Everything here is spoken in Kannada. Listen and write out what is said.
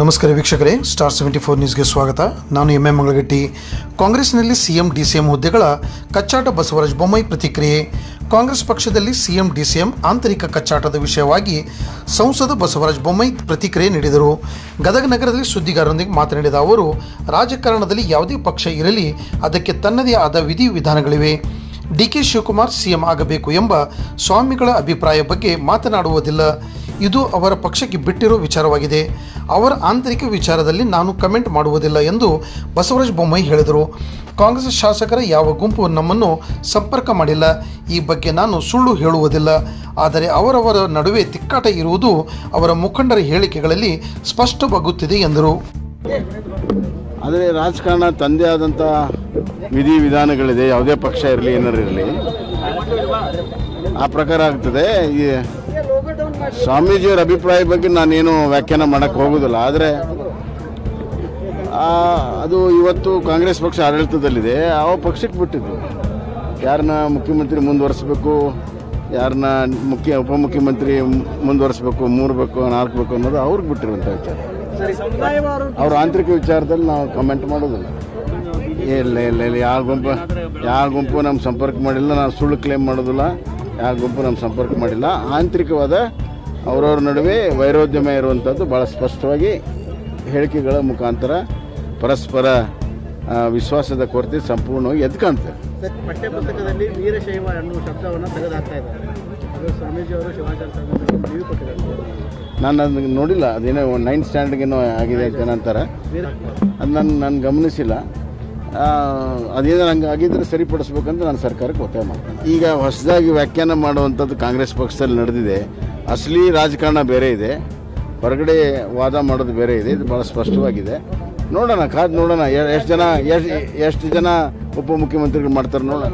ನಮಸ್ಕಾರ ವೀಕ್ಷಕರೇ ಸ್ಟಾರ್ ಸೆವೆಂಟಿ ಫೋರ್ ನ್ಯೂಸ್ಗೆ ಸ್ವಾಗತ. ನಾನು ಎಂ ಎ ಮಂಗಳಗಟ್ಟಿ. ಕಾಂಗ್ರೆಸ್ನಲ್ಲಿ ಸಿಎಂ, ಡಿಸಿಎಂ ಹುದ್ದೆಗಳ ಕಚ್ಚಾಟ ಬಸವರಾಜ ಬೊಮ್ಮಾಯಿ ಪ್ರತಿಕ್ರಿಯೆ. ಕಾಂಗ್ರೆಸ್ ಪಕ್ಷದಲ್ಲಿ ಸಿಎಂ, ಡಿಸಿಎಂ ಆಂತರಿಕ ಕಚ್ಚಾಟದ ವಿಷಯವಾಗಿ ಸಂಸದ ಬಸವರಾಜ ಬೊಮ್ಮಾಯಿ ಪ್ರತಿಕ್ರಿಯೆ ನೀಡಿದರು. ಗದಗ ನಗರದಲ್ಲಿ ಸುದ್ದಿಗಾರರೊಂದಿಗೆ ಮಾತನಾಡಿದ ಅವರು, ರಾಜಕಾರಣದಲ್ಲಿ ಯಾವುದೇ ಪಕ್ಷ ಇರಲಿ, ಅದಕ್ಕೆ ತನ್ನದೇ ಆದ ವಿಧಿ ವಿಧಾನಗಳಿವೆ. ಡಿಕೆ ಶಿವಕುಮಾರ್ ಸಿಎಂ ಆಗಬೇಕು ಎಂಬ ಸ್ವಾಮಿಗಳ ಅಭಿಪ್ರಾಯ ಬಗ್ಗೆ ಮಾತನಾಡುವುದಿಲ್ಲ. ಇದು ಅವರ ಪಕ್ಷಕ್ಕೆ ಬಿಟ್ಟಿರೋ ವಿಚಾರವಾಗಿದೆ. ಅವರ ಆಂತರಿಕ ವಿಚಾರದಲ್ಲಿ ನಾನು ಕಮೆಂಟ್ ಮಾಡುವುದಿಲ್ಲ ಎಂದು ಬಸವರಾಜ ಬೊಮ್ಮಾಯಿ ಹೇಳಿದರು. ಕಾಂಗ್ರೆಸ್ ಶಾಸಕರ ಯಾವ ಗುಂಪು ನಮ್ಮನ್ನು ಸಂಪರ್ಕ ಮಾಡಿಲ್ಲ. ಈ ಬಗ್ಗೆ ನಾನು ಸುಳ್ಳು ಹೇಳುವುದಿಲ್ಲ. ಆದರೆ ಅವರವರ ನಡುವೆ ತಿಕ್ಕಾಟ ಇರುವುದು ಅವರ ಮುಖಂಡರ ಹೇಳಿಕೆಗಳಲ್ಲಿ ಸ್ಪಷ್ಟವಾಗುತ್ತಿದೆ ಎಂದರು. ಆದರೆ ರಾಜಕಾರಣ ತಂದೆ ಆದಂಥ ವಿಧಿ ವಿಧಾನಗಳಿದೆ. ಯಾವುದೇ ಪಕ್ಷ ಇರಲಿ, ಏನಾರು ಇರಲಿ, ಆ ಪ್ರಕಾರ ಆಗ್ತದೆ. ಈ ಸ್ವಾಮೀಜಿಯವರ ಅಭಿಪ್ರಾಯ ಬಗ್ಗೆ ನಾನೇನು ವ್ಯಾಖ್ಯಾನ ಮಾಡೋಕ್ಕೆ ಹೋಗೋದಿಲ್ಲ, ಆದರೆ ಅದು ಇವತ್ತು ಕಾಂಗ್ರೆಸ್ ಪಕ್ಷ ಆಡಳಿತದಲ್ಲಿದೆ, ಆ ಪಕ್ಷಕ್ಕೆ ಬಿಟ್ಟಿದ್ದು. ಯಾರನ್ನ ಮುಖ್ಯಮಂತ್ರಿ ಮುಂದುವರಿಸ್ಬೇಕು, ಯಾರನ್ನ ಮುಖ್ಯ, ಉಪಮುಖ್ಯಮಂತ್ರಿ ಮುಂದುವರಿಸ್ಬೇಕು ಮೂರು ಬೇಕು ನಾಲ್ಕು ಬೇಕು ಅನ್ನೋದು ಅವ್ರಿಗೆ ಬಿಟ್ಟಿರುವಂಥ ವಿಚಾರ. ಅವ್ರ ಆಂತರಿಕ ವಿಚಾರದಲ್ಲಿ ನಾವು ಕಮೆಂಟ್ ಮಾಡೋದಿಲ್ಲ. ಇಲ್ಲ ಇಲ್ಲ ಇಲ್ಲ, ಯಾವ ಗುಂಪು ಯಾವ ಗುಂಪು ನಮ್ಮ ಸಂಪರ್ಕ ಮಾಡಿಲ್ಲ, ನಾವು ಸುಳ್ಳು ಕ್ಲೇಮ್ ಮಾಡೋದಿಲ್ಲ, ಯಾವ ಗುಂಪು ನಮ್ಮ ಸಂಪರ್ಕ ಮಾಡಿಲ್ಲ. ಆಂತರಿಕವಾದ ಅವರವ್ರ ನಡುವೆ ವೈರೋದ್ಯಮ ಇರುವಂಥದ್ದು ಭಾಳ ಸ್ಪಷ್ಟವಾಗಿ ಹೇಳಿಕೆಗಳ ಮುಖಾಂತರ ಪರಸ್ಪರ ವಿಶ್ವಾಸದ ಕೊರತೆ ಸಂಪೂರ್ಣವಾಗಿ ಎದ್ದು ಕಾಣ್ತದೆ ಪಠ್ಯ ವೀರಶೈವ ಅನ್ನುವ ಶಬ್ದವನ್ನು ತೆಗೆದುಹಾಕ್ತಾ ಇದ್ದಾರೆ. ಅದು ಸ್ವಾಮೀಜಿಯವರು ಶಿವಾಚಾರ್ಯ ಸ್ವಾಮೀಜಿಯವರು ಲಿವಿ ಕೊಟ್ಟಿದ್ದಾರೆ. ನಾನು ಅದನ್ನ ನೋಡಿಲ್ಲ. ಅದೇನೋ ನೈನ್ ಸ್ಟ್ಯಾಂಡರ್ಡ್ಗೇನೋ ಆಗಿದೆ ಅಂತ ನಂತರ. ಅದು ನಾನು ನಾನು ಗಮನಿಸಿಲ್ಲ. ಅದೇನೋ ಹಂಗೆ ಆಗಿದ್ರೆ ಸರಿಪಡಿಸ್ಬೇಕಂತ ನಾನು ಸರ್ಕಾರಕ್ಕೆ ಒತ್ತಾಯ ಮಾಡ್ತೇನೆ. ಈಗ ಹೊಸದಾಗಿ ವ್ಯಾಖ್ಯಾನ ಮಾಡುವಂಥದ್ದು ಕಾಂಗ್ರೆಸ್ ಪಕ್ಷದಲ್ಲಿ ನಡೆದಿದೆ. ಅಸಲಿ ರಾಜಕಾರಣ ಬೇರೆ ಇದೆ. ಹೊರಗಡೆ ವಾದ ಮಾಡೋದು ಬೇರೆ ಇದೆ. ಇದು ಭಾಳ ಸ್ಪಷ್ಟವಾಗಿದೆ. ನೋಡೋಣ, ಕಾದು ನೋಡೋಣ. ಎಷ್ಟು ಜನ, ಎಷ್ಟು ಎಷ್ಟು ಜನ ಉಪಮುಖ್ಯಮಂತ್ರಿಗಳು ಮಾಡ್ತಾರೆ ನೋಡೋಣ.